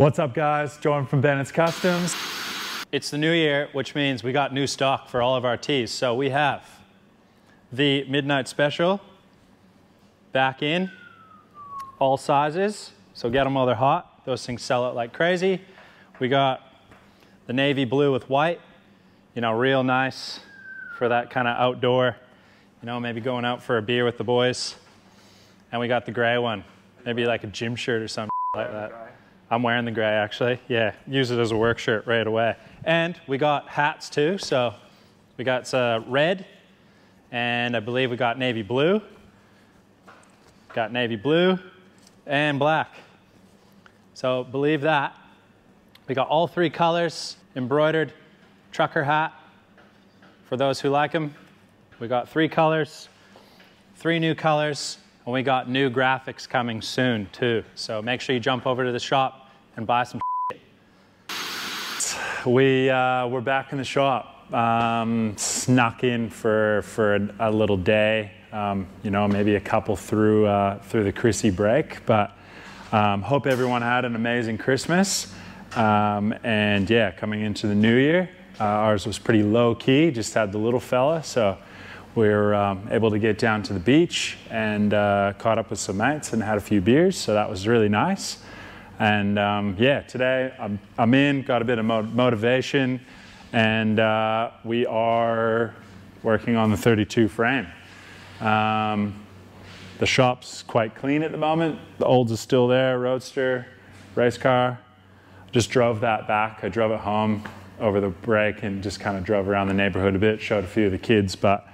What's up guys? Jordan from Bennett's Customs. It's the new year, which means we got new stock for all of our tees. So we have the Midnight Special back in, all sizes. So get them while they're hot. Those things sell out like crazy. We got the navy blue with white, you know, real nice for that kind of outdoor, you know, maybe going out for a beer with the boys. And we got the gray one, maybe like a gym shirt or something like that. I'm wearing the gray actually. Yeah, use it as a work shirt right away. And we got hats too. So we got uh, red, and I believe we got navy blue. Got navy blue and black. So believe that. We got all three colors, embroidered trucker hat for those who like them. We got three colors, three new colors, and we got new graphics coming soon too. So make sure you jump over to the shop and buy some We, uh, we're back in the shop. Um, snuck in for, for a, a little day, um, you know, maybe a couple through, uh, through the Chrissy break, but um, hope everyone had an amazing Christmas. Um, and yeah, coming into the new year, uh, ours was pretty low key, just had the little fella, so we were um, able to get down to the beach and uh, caught up with some mates and had a few beers, so that was really nice. And um, yeah, today I'm, I'm, in, got a bit of mo motivation, and uh, we are working on the 32 frame. Um, the shop's quite clean at the moment. The olds is still there, roadster, race car. Just drove that back. I drove it home over the break and just kind of drove around the neighborhood a bit, showed a few of the kids. But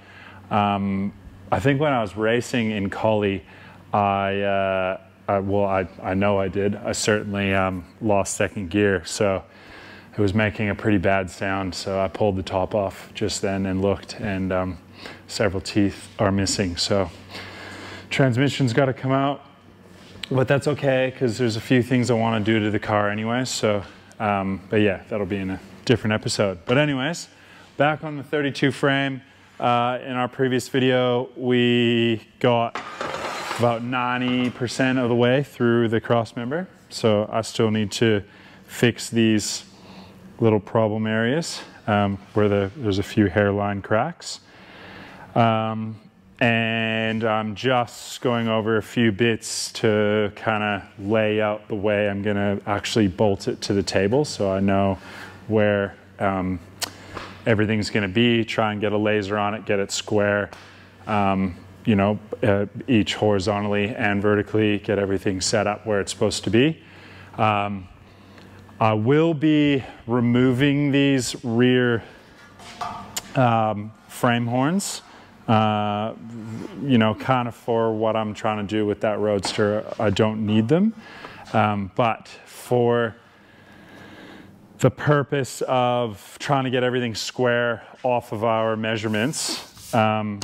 um, I think when I was racing in Collie, I, uh, I, well, I, I know I did. I certainly um, lost second gear, so it was making a pretty bad sound. So I pulled the top off just then and looked, and um, several teeth are missing. So transmission's got to come out, but that's okay because there's a few things I want to do to the car anyway. So, um, but yeah, that'll be in a different episode. But anyways, back on the 32 frame. Uh, in our previous video, we got about 90% of the way through the cross member. So I still need to fix these little problem areas um, where the, there's a few hairline cracks. Um, and I'm just going over a few bits to kind of lay out the way I'm going to actually bolt it to the table so I know where um, everything's going to be, try and get a laser on it, get it square. Um, you know, uh, each horizontally and vertically, get everything set up where it's supposed to be. Um, I will be removing these rear um, frame horns, uh, you know, kind of for what I'm trying to do with that Roadster. I don't need them, um, but for the purpose of trying to get everything square off of our measurements, um,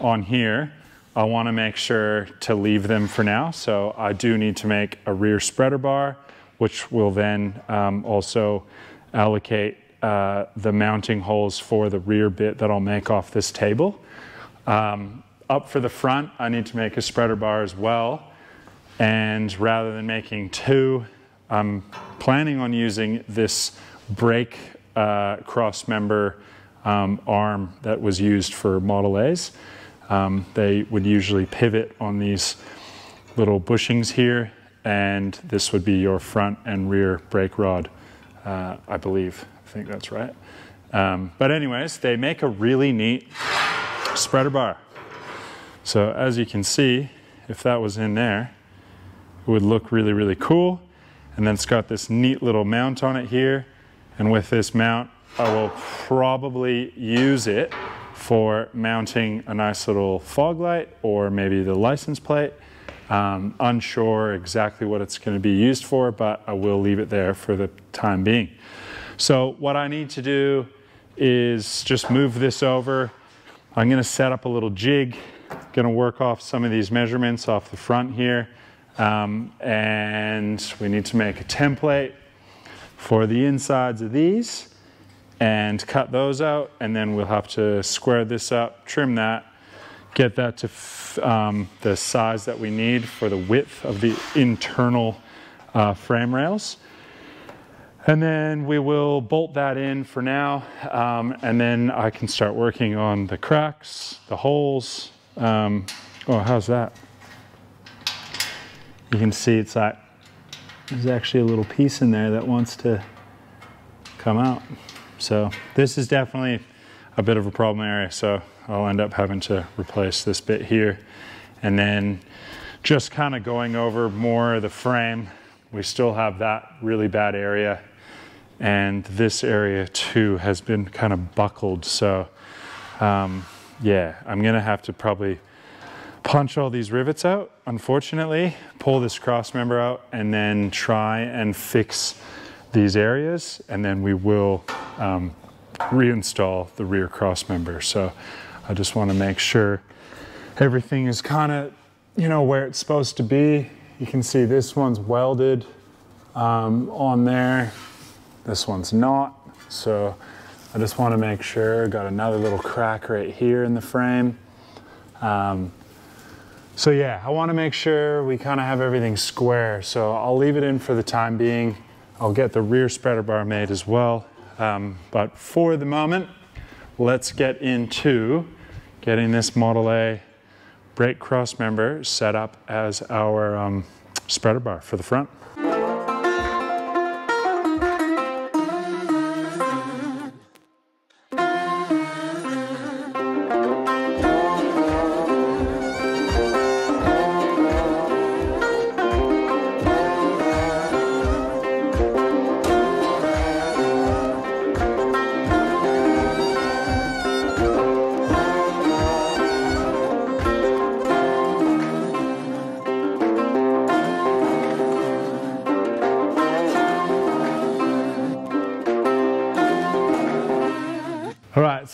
on here, I wanna make sure to leave them for now. So I do need to make a rear spreader bar, which will then um, also allocate uh, the mounting holes for the rear bit that I'll make off this table. Um, up for the front, I need to make a spreader bar as well. And rather than making two, I'm planning on using this brake uh, cross member um, arm that was used for Model A's. Um, they would usually pivot on these little bushings here, and this would be your front and rear brake rod, uh, I believe. I think that's right. Um, but anyways, they make a really neat spreader bar. So as you can see, if that was in there, it would look really, really cool. And then it's got this neat little mount on it here. And with this mount, I will probably use it for mounting a nice little fog light or maybe the license plate. Um, unsure exactly what it's going to be used for, but I will leave it there for the time being. So what I need to do is just move this over. I'm going to set up a little jig, going to work off some of these measurements off the front here. Um, and we need to make a template for the insides of these and cut those out and then we'll have to square this up, trim that, get that to um, the size that we need for the width of the internal uh, frame rails. And then we will bolt that in for now. Um, and then I can start working on the cracks, the holes. Um, oh, how's that? You can see it's like, there's actually a little piece in there that wants to come out. So this is definitely a bit of a problem area. So I'll end up having to replace this bit here. And then just kind of going over more of the frame. We still have that really bad area. And this area too has been kind of buckled. So um, yeah, I'm gonna have to probably punch all these rivets out, unfortunately, pull this cross member out and then try and fix these areas. And then we will um, reinstall the rear cross member. So I just wanna make sure everything is kind of, you know, where it's supposed to be. You can see this one's welded um, on there. This one's not. So I just want to make sure. Got another little crack right here in the frame. Um, so yeah, I want to make sure we kind of have everything square. So I'll leave it in for the time being. I'll get the rear spreader bar made as well. Um, but for the moment, let's get into getting this Model A brake cross member set up as our um, spreader bar for the front.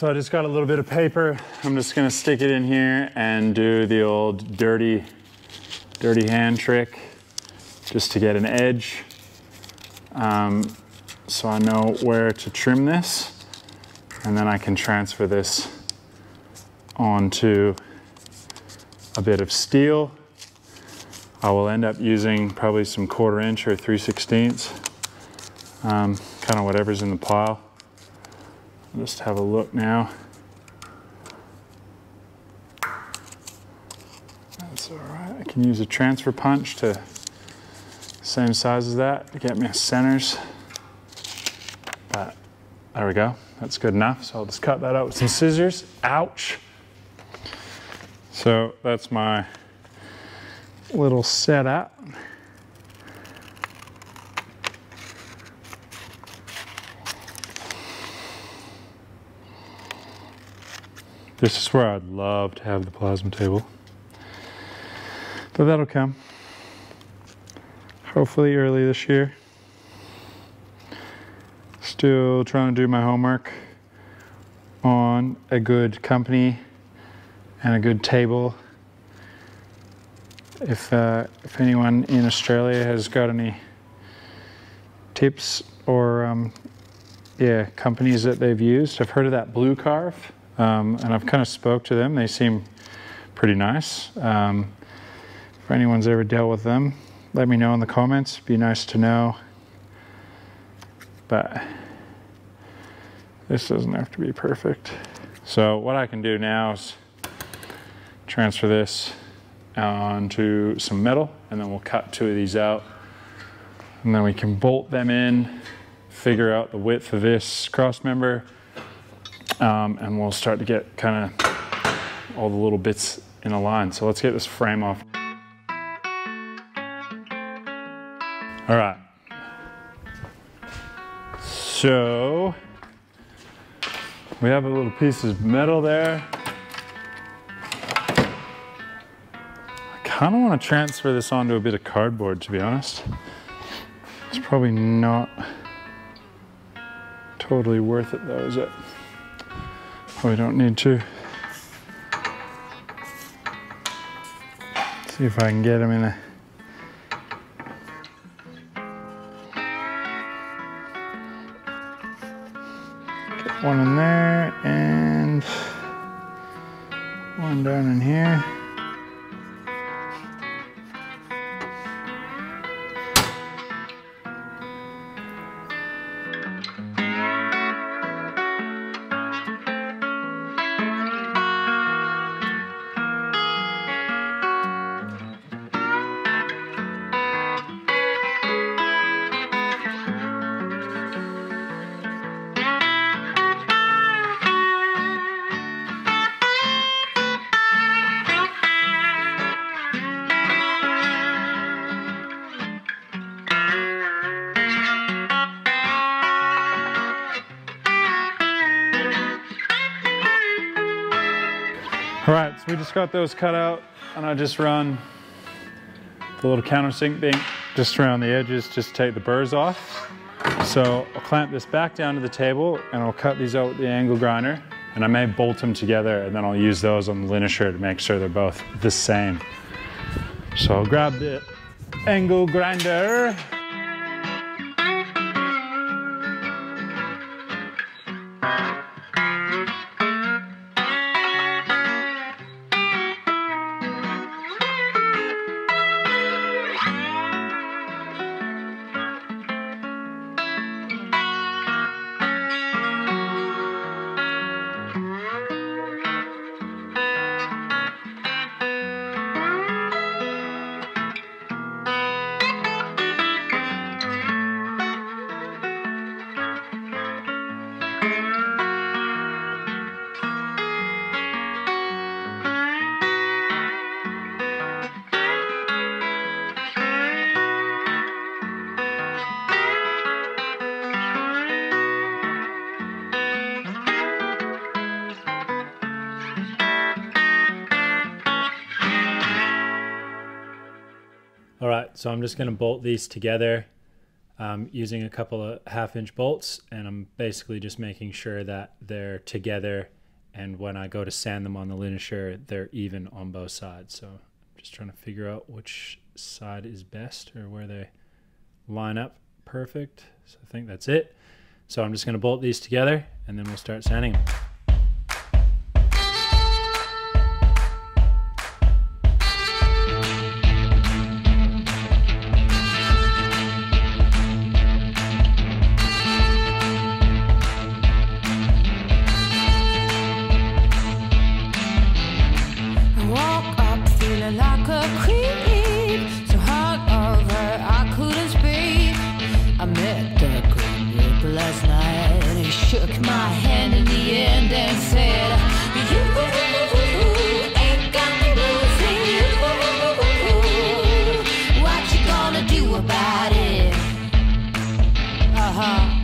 So I just got a little bit of paper. I'm just gonna stick it in here and do the old dirty, dirty hand trick just to get an edge. Um, so I know where to trim this and then I can transfer this onto a bit of steel. I will end up using probably some quarter inch or 3 16ths, um, kind of whatever's in the pile. Just have a look now. That's all right. I can use a transfer punch to same size as that to get me centers. But there we go. That's good enough. So I'll just cut that out with some scissors. Ouch. So that's my little setup. This is where I'd love to have the plasma table. But that'll come. Hopefully early this year. Still trying to do my homework on a good company and a good table. If, uh, if anyone in Australia has got any tips or um, yeah companies that they've used, I've heard of that Blue Carve. Um, and I've kind of spoke to them. They seem pretty nice. Um, if anyone's ever dealt with them, let me know in the comments. Be nice to know. But this doesn't have to be perfect. So what I can do now is transfer this onto some metal and then we'll cut two of these out and then we can bolt them in, figure out the width of this cross member, um, and we'll start to get kind of all the little bits in a line. So let's get this frame off. All right. So we have a little piece of metal there. I kind of want to transfer this onto a bit of cardboard, to be honest. It's probably not totally worth it though, is it? Probably don't need to. See if I can get them in a one in there and one down in here. Those cut out and I just run the little countersink thing just around the edges, just take the burrs off. So I'll clamp this back down to the table and I'll cut these out with the angle grinder and I may bolt them together and then I'll use those on the linisher to make sure they're both the same. So I'll grab the angle grinder All right, so I'm just going to bolt these together um, using a couple of half inch bolts and I'm basically just making sure that they're together and when I go to sand them on the linisher, they're even on both sides. So I'm just trying to figure out which side is best or where they line up perfect. So I think that's it. So I'm just going to bolt these together and then we'll start sanding them. Uh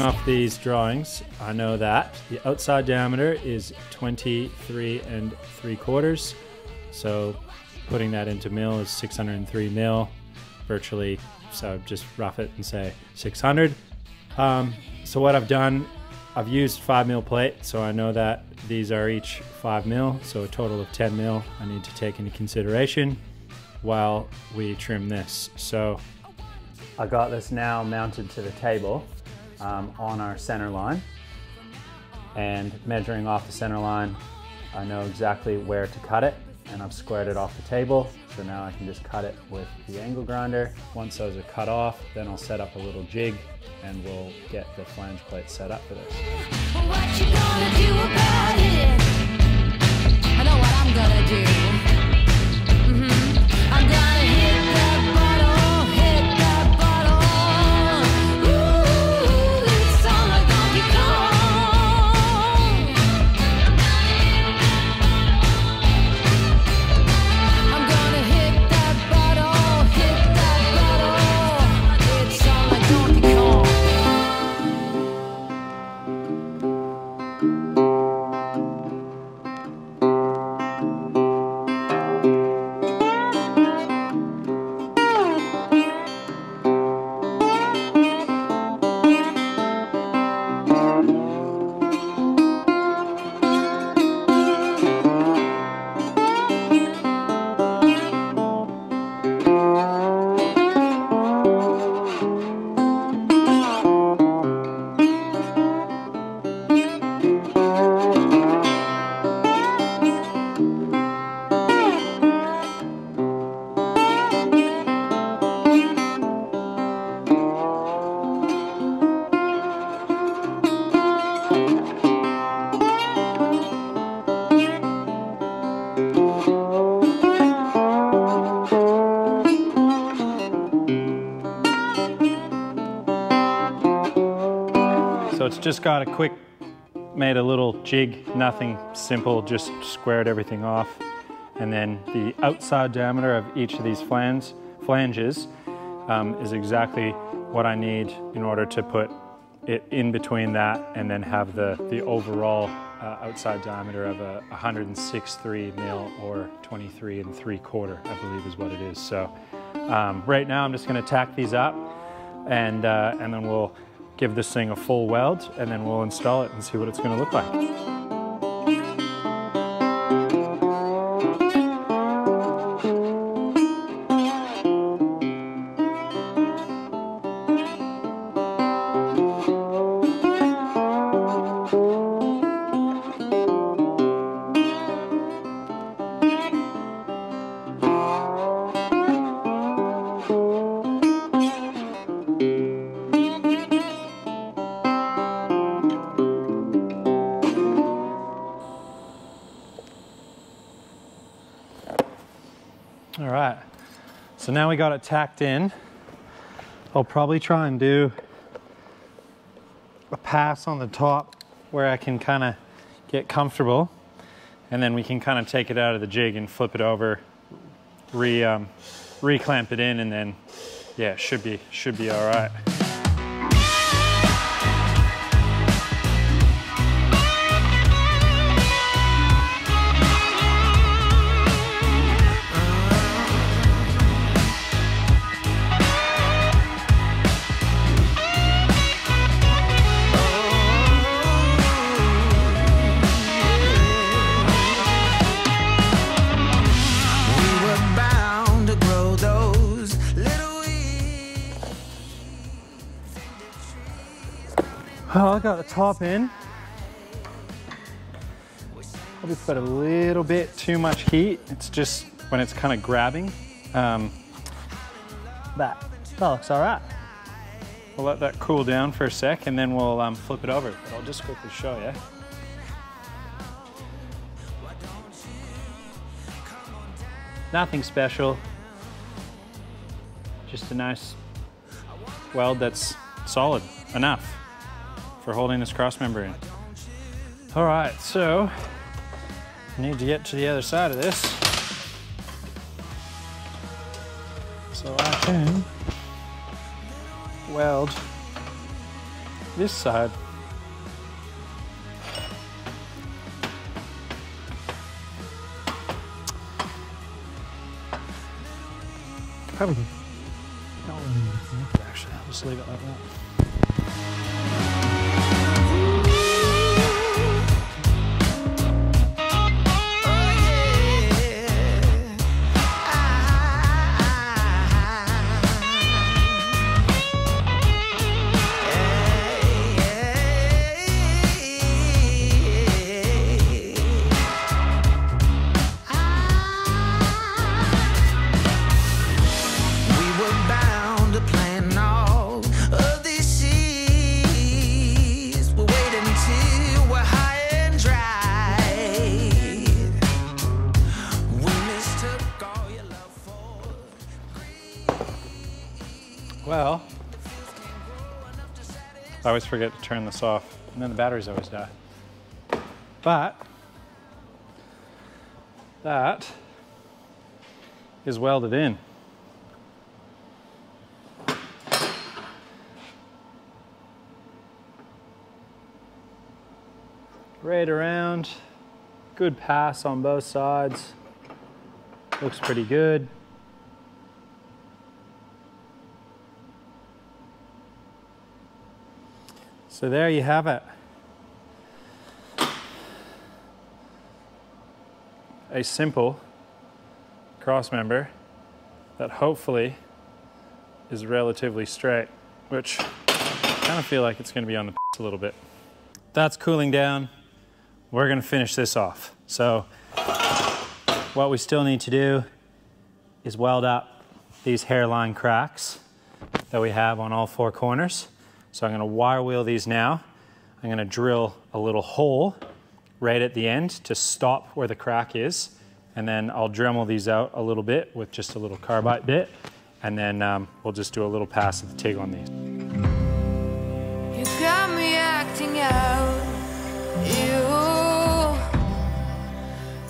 going off these drawings, I know that the outside diameter is 23 and 3 quarters. So putting that into mil is 603 mil, virtually. So just rough it and say 600. Um, so what I've done, I've used 5 mil plate, so I know that these are each 5 mil, so a total of 10 mil I need to take into consideration while we trim this. So I got this now mounted to the table um, on our center line and measuring off the center line I know exactly where to cut it and I've squared it off the table so now I can just cut it with the angle grinder once those are cut off then I'll set up a little jig and we'll get the flange plate set up for this What you gonna do about it? I know what I'm gonna do. Just got a quick, made a little jig, nothing simple, just squared everything off. And then the outside diameter of each of these flange, flanges um, is exactly what I need in order to put it in between that and then have the, the overall uh, outside diameter of a 106.3 mil or 23 and 3 quarter, I believe is what it is. So um, right now I'm just gonna tack these up and, uh, and then we'll give this thing a full weld and then we'll install it and see what it's gonna look like. Got it tacked in. I'll probably try and do a pass on the top where I can kind of get comfortable and then we can kind of take it out of the jig and flip it over, re, um, re-clamp it in and then, yeah, should be, should be all right. Oh, I got the top in. Probably put a little bit too much heat. It's just when it's kind of grabbing. Um, that, that looks all right. We'll let that cool down for a sec and then we'll um, flip it over. But I'll just quickly show you. Nothing special. Just a nice weld that's solid enough for holding this cross member in. All right, so I need to get to the other side of this. So I can weld this side. Probably. to Actually, I'll just leave it like that. I always forget to turn this off, and then the batteries always die. But that is welded in. Right around, good pass on both sides. Looks pretty good. So there you have it. A simple cross member that hopefully is relatively straight, which I kind of feel like it's going to be on the a little bit. That's cooling down. We're going to finish this off. So what we still need to do is weld up these hairline cracks that we have on all four corners. So I'm gonna wire wheel these now. I'm gonna drill a little hole right at the end to stop where the crack is. And then I'll Dremel these out a little bit with just a little carbide bit. And then um, we'll just do a little pass of the TIG on these. You got me acting acting out. You,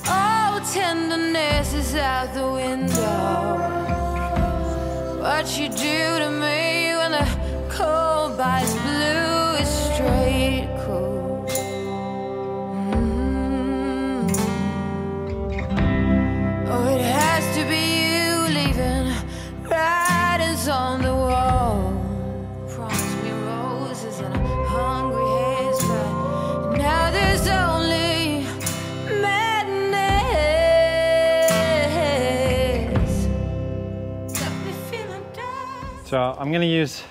all tenderness is out the window. What you do to me when the cold blue straight cool. Mm. Oh, it has to be you leaving writings on the wall. Promise me roses and a hungry haze, but now there's only madness. Got me feeling down. So I'm gonna use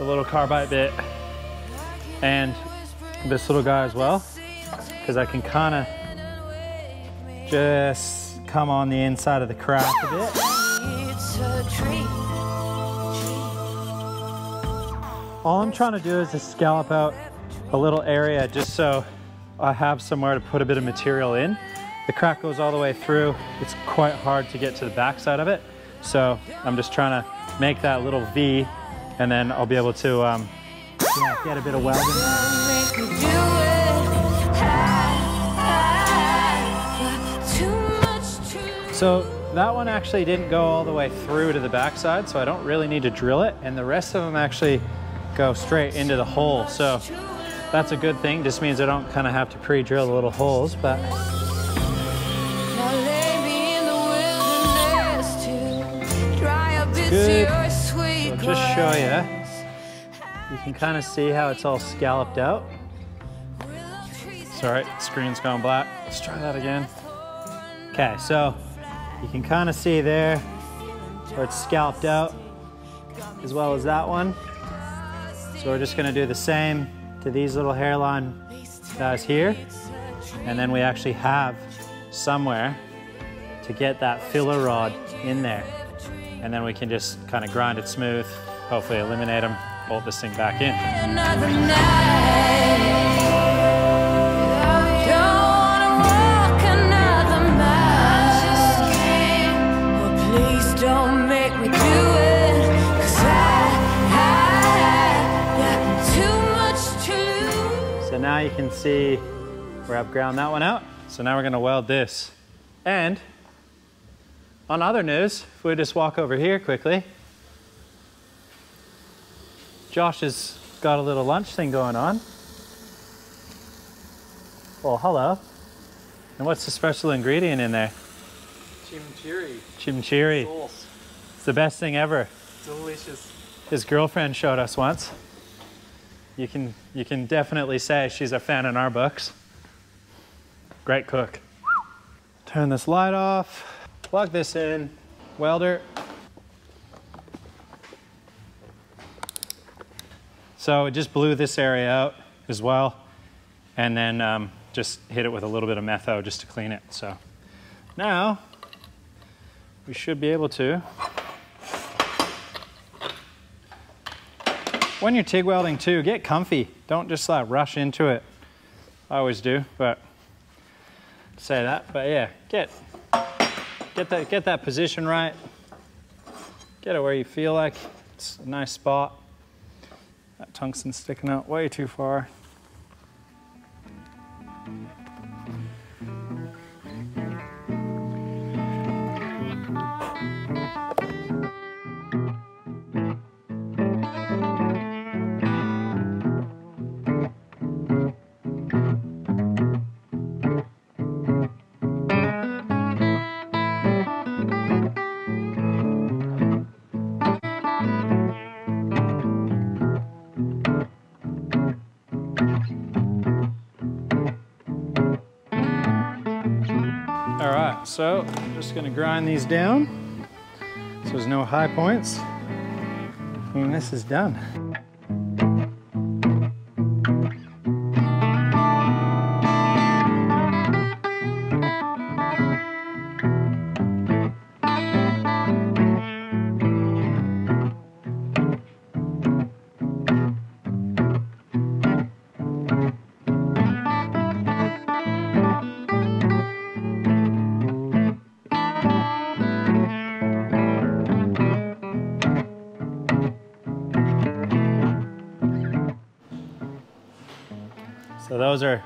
the little carbide bit and this little guy as well, because I can kind of just come on the inside of the crack a bit. It's a dream. All I'm trying to do is just scallop out a little area just so I have somewhere to put a bit of material in. The crack goes all the way through. It's quite hard to get to the back side of it. So I'm just trying to make that little V and then I'll be able to um, yeah, get a bit of welding. Don't make me do it. I, I got too much to So that one actually didn't go all the way through to the backside, so I don't really need to drill it. And the rest of them actually go straight into the hole. So that's a good thing. Just means I don't kind of have to pre-drill the little holes, but Now lay me in the wilderness to dry up into good. Just show you. You can kind of see how it's all scalloped out. Sorry, screen's gone black. Let's try that again. Okay, so you can kind of see there where it's scalloped out as well as that one. So we're just gonna do the same to these little hairline guys here. And then we actually have somewhere to get that filler rod in there. And then we can just kind of grind it smooth, hopefully eliminate them, bolt this thing back in. Another night. Don't wanna walk another mile. Please don't make me do it. 'Cause I, I got too much to lose. So now you can see where I've ground that one out. So now we're gonna weld this. And on other news, if we just walk over here quickly, Josh has got a little lunch thing going on. Well, hello. And what's the special ingredient in there? Chimichurri. Chimichurri. Sauce. It's the best thing ever. Delicious. His girlfriend showed us once. You can you can definitely say she's a fan in our books. Great cook. Turn this light off. Plug this in. Welder. So it just blew this area out as well, and then um, just hit it with a little bit of metho just to clean it. So now we should be able to when you're TIG welding too, get comfy. Don't just like rush into it. I always do, but say that. But yeah, get get that get that position right. Get it where you feel like it's a nice spot. That tungsten sticking out way too far. So I'm just gonna grind these down so there's no high points. And this is done. Those are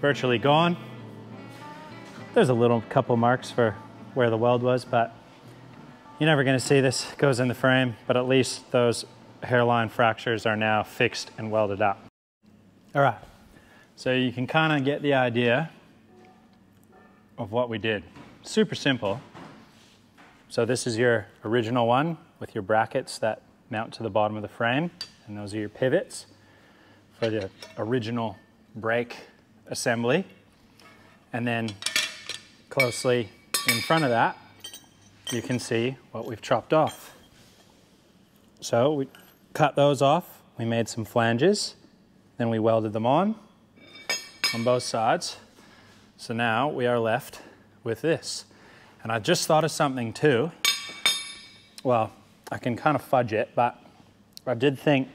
virtually gone. There's a little couple marks for where the weld was, but you're never gonna see this, goes in the frame, but at least those hairline fractures are now fixed and welded up. All right, so you can kind of get the idea of what we did. Super simple. So this is your original one with your brackets that mount to the bottom of the frame, and those are your pivots for the original brake assembly. And then closely in front of that, you can see what we've chopped off. So we cut those off, we made some flanges, then we welded them on on both sides. So now we are left with this. And I just thought of something too. Well, I can kind of fudge it, but I did think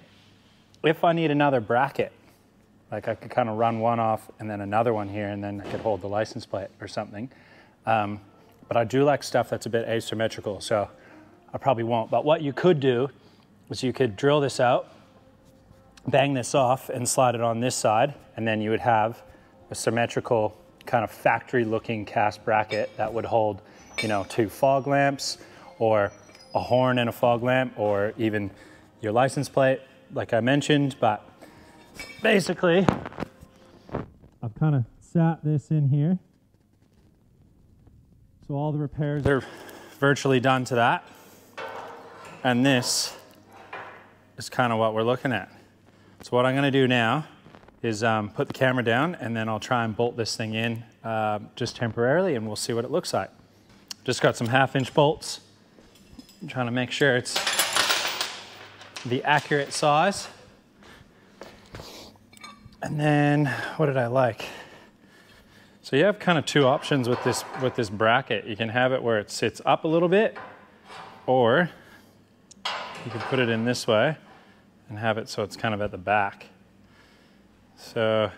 if I need another bracket, like I could kind of run one off and then another one here, and then I could hold the license plate or something. Um, but I do like stuff that's a bit asymmetrical, so I probably won't. But what you could do is you could drill this out, bang this off, and slide it on this side, and then you would have a symmetrical kind of factory looking cast bracket that would hold, you know, two fog lamps or a horn and a fog lamp or even your license plate, like I mentioned. But basically, I've kind of sat this in here. So all the repairs are virtually done to that. And this is kind of what we're looking at. So what I'm going to do now is um, put the camera down and then I'll try and bolt this thing in uh, just temporarily and we'll see what it looks like. Just got some half inch bolts. I'm trying to make sure it's the accurate size. And then what did I like? So you have kind of two options with this with this bracket. You can have it where it sits up a little bit or you can put it in this way and have it so it's kind of at the back. So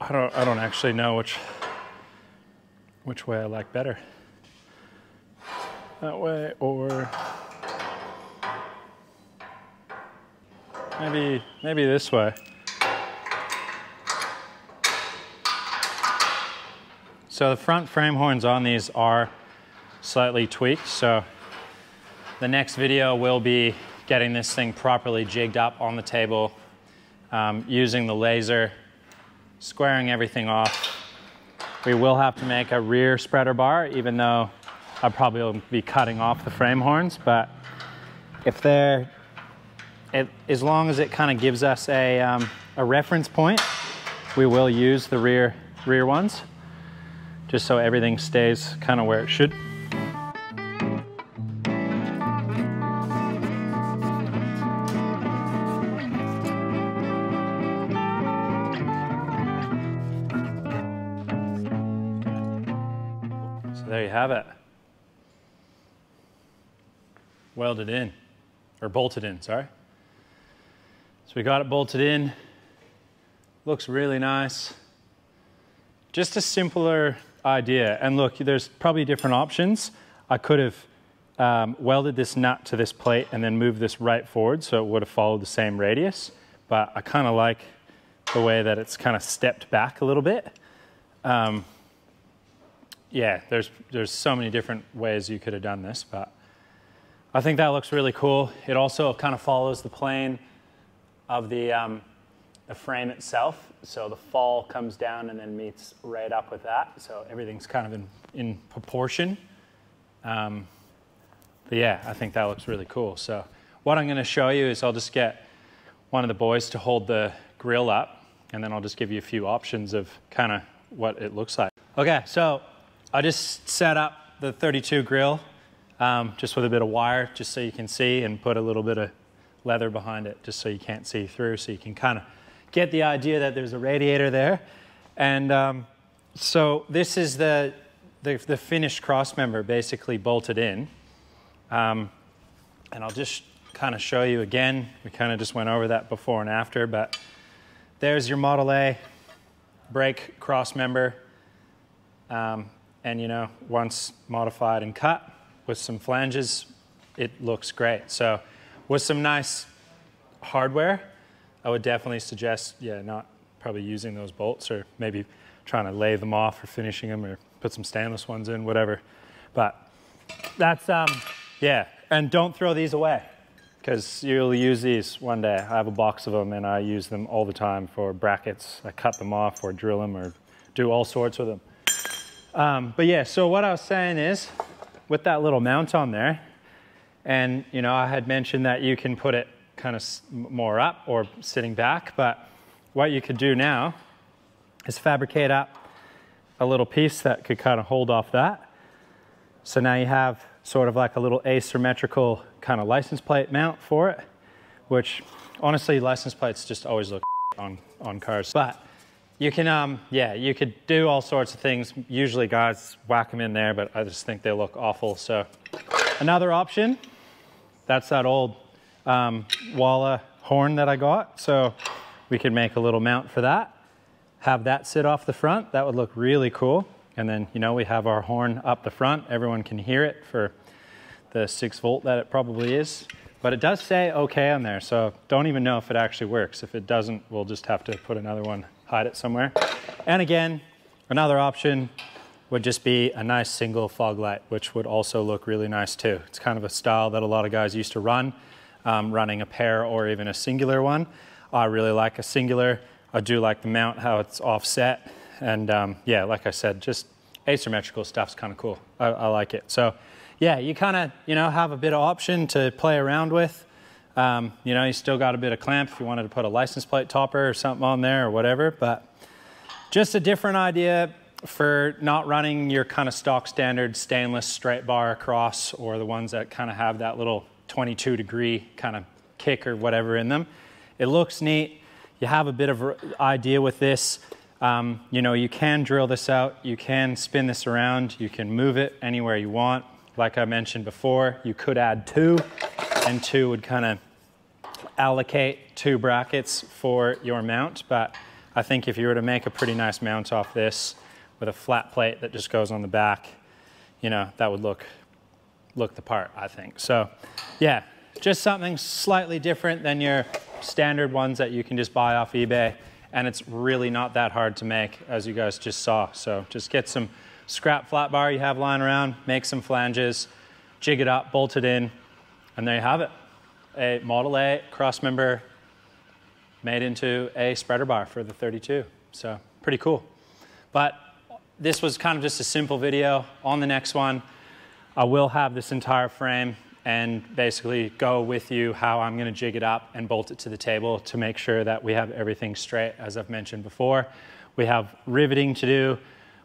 I don't I don't actually know which which way I like better. That way or maybe maybe this way. So the front frame horns on these are slightly tweaked. So the next video will be getting this thing properly jigged up on the table um, using the laser, squaring everything off. We will have to make a rear spreader bar, even though I probably will be cutting off the frame horns, but if they're, it, as long as it kind of gives us a, um, a reference point, we will use the rear, rear ones, just so everything stays kind of where it should. So there you have it. Welded in, or bolted in, sorry. So we got it bolted in. Looks really nice. Just a simpler idea. And look, there's probably different options. I could have um, welded this nut to this plate and then moved this right forward so it would have followed the same radius. But I kind of like the way that it's kind of stepped back a little bit. Um, yeah, there's there's so many different ways you could have done this, but I think that looks really cool. It also kind of follows the plane of the um, the frame itself, so the fall comes down and then meets right up with that. So everything's kind of in in proportion. Um, but yeah, I think that looks really cool. So what I'm going to show you is I'll just get one of the boys to hold the grill up, and then I'll just give you a few options of kind of what it looks like. Okay, so I just set up the 32 grill um, just with a bit of wire just so you can see and put a little bit of leather behind it just so you can't see through so you can kind of get the idea that there's a radiator there. And um, so this is the, the, the, finished cross member basically bolted in. Um, and I'll just kind of show you again. We kind of just went over that before and after, but there's your Model A brake cross member. Um, and you know, once modified and cut with some flanges, it looks great. So with some nice hardware, I would definitely suggest, yeah, not probably using those bolts or maybe trying to lay them off or finishing them or put some stainless ones in, whatever. But that's, um, yeah, and don't throw these away because you'll use these one day. I have a box of them and I use them all the time for brackets. I cut them off or drill them or do all sorts with them. Um, but yeah, so what I was saying is with that little mount on there, and you know, I had mentioned that you can put it kind of more up or sitting back, but what you could do now is fabricate up a little piece that could kind of hold off that. So now you have sort of like a little asymmetrical kind of license plate mount for it, which honestly, license plates just always look on, on cars. But you can, um, yeah, you could do all sorts of things. Usually guys whack them in there, but I just think they look awful. So another option, that's that old um, Walla horn that I got. So we could make a little mount for that. Have that sit off the front. That would look really cool. And then, you know, we have our horn up the front. Everyone can hear it for the six volt that it probably is. But it does say okay on there, so don't even know if it actually works. If it doesn't, we'll just have to put another one, hide it somewhere. And again, another option would just be a nice single fog light, which would also look really nice too. It's kind of a style that a lot of guys used to run, um, running a pair or even a singular one. I really like a singular. I do like the mount, how it's offset. And um, yeah, like I said, just asymmetrical stuff's kind of cool. I, I like it. So yeah, you kind of, you know, have a bit of option to play around with. Um, you know, you still got a bit of clamp if you wanted to put a license plate topper or something on there or whatever, but just a different idea for not running your kind of stock standard stainless straight bar across or the ones that kind of have that little 22 degree kind of kick or whatever in them. It looks neat. You have a bit of idea with this. Um, you know, you can drill this out, you can spin this around, you can move it anywhere you want. Like I mentioned before, you could add two, and two would kind of allocate two brackets for your mount. But I think if you were to make a pretty nice mount off this with a flat plate that just goes on the back, you know, that would look look the part, I think. So yeah, just something slightly different than your standard ones that you can just buy off eBay and it's really not that hard to make as you guys just saw. So just get some scrap flat bar you have lying around, make some flanges, jig it up, bolt it in, and there you have it. A Model A cross member made into a spreader bar for the 32. So pretty cool. But this was kind of just a simple video. On the next one, I will have this entire frame and basically go with you how I'm gonna jig it up and bolt it to the table to make sure that we have everything straight, as I've mentioned before. We have riveting to do,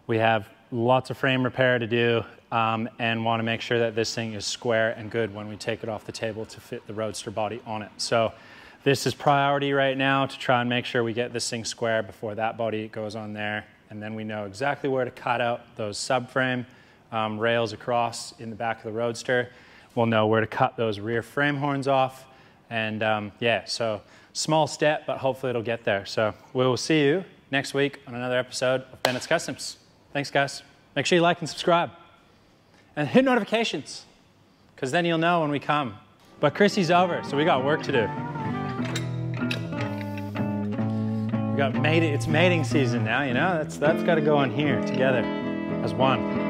we have lots of frame repair to do, um, and wanna make sure that this thing is square and good when we take it off the table to fit the Roadster body on it. So this is priority right now to try and make sure we get this thing square before that body goes on there. And then we know exactly where to cut out those subframe um, rails across in the back of the Roadster we'll know where to cut those rear frame horns off. And um, yeah, so small step, but hopefully it'll get there. So we will see you next week on another episode of Bennett's Customs. Thanks, guys. Make sure you like and subscribe. And hit notifications, because then you'll know when we come. But Chrissy's over, so we got work to do. Got mating, it's mating season now, you know? That's, that's got to go on here together as one.